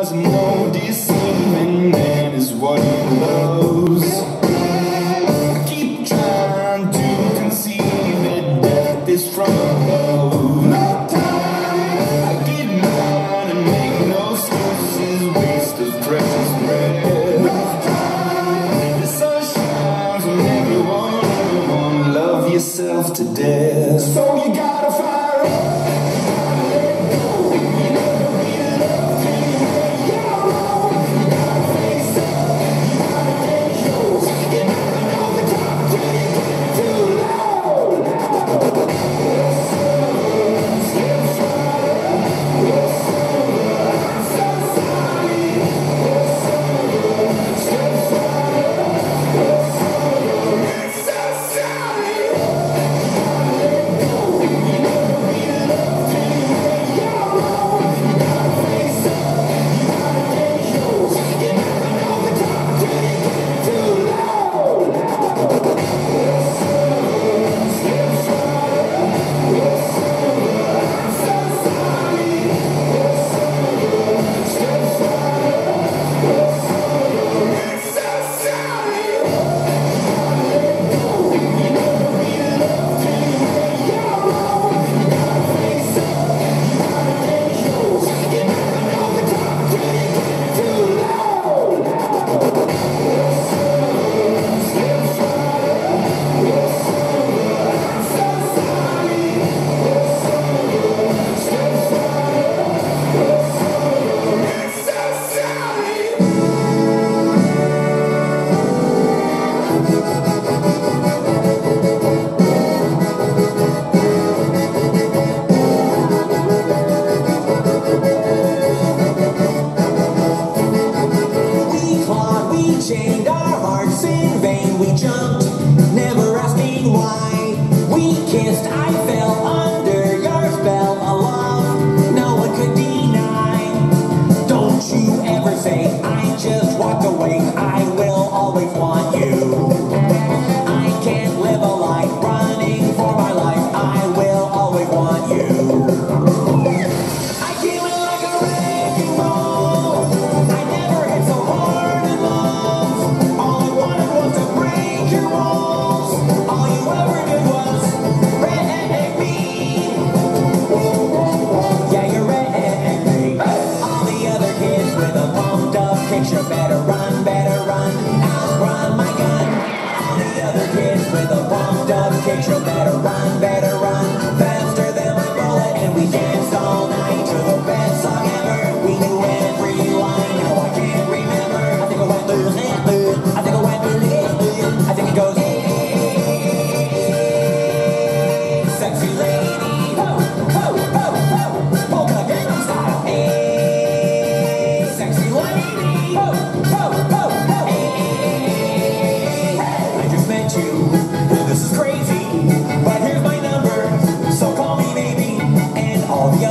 Cause more deceiving man is what he knows I keep trying to conceive it Death is from above No time, I get mine and make no excuses Waste of precious breath The sun shines on everyone Love yourself to death. So you gotta fight biggest eyes.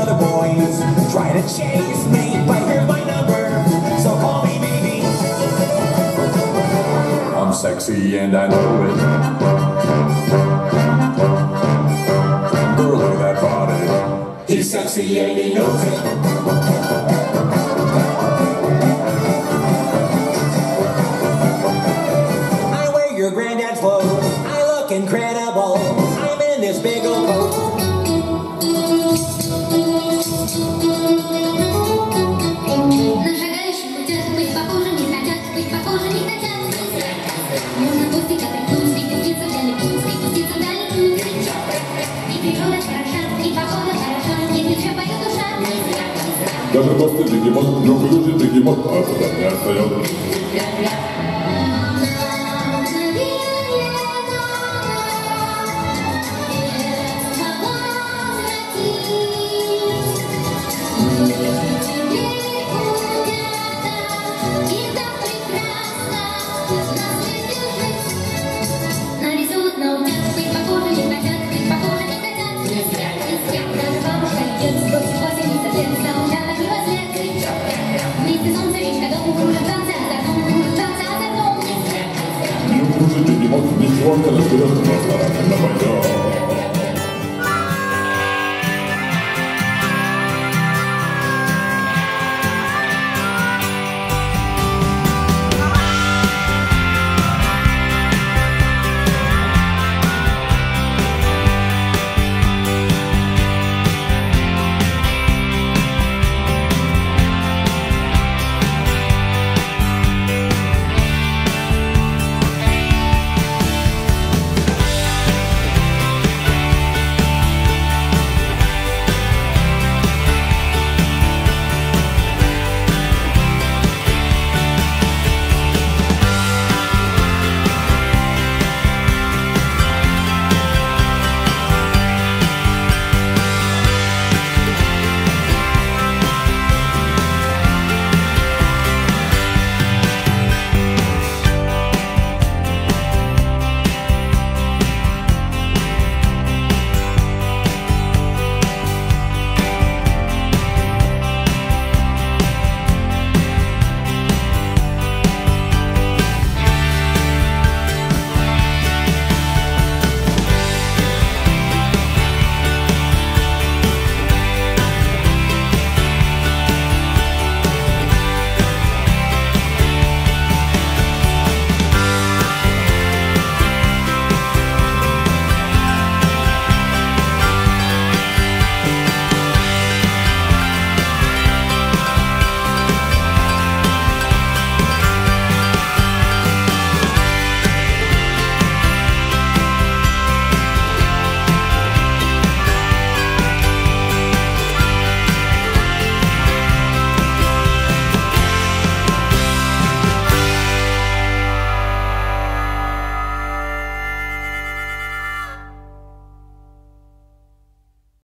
The boys try to chase me, but here's my number, so call me baby. I'm sexy and I know it. Girl, look at that body. He's sexy and he knows it. I wear your granddad's clothes. I look incredible. I'm in this big old Даже после бегемот, неуклюжий бегемот, а не отстает. Неужели любовь не сладко разберется просто? Нападет.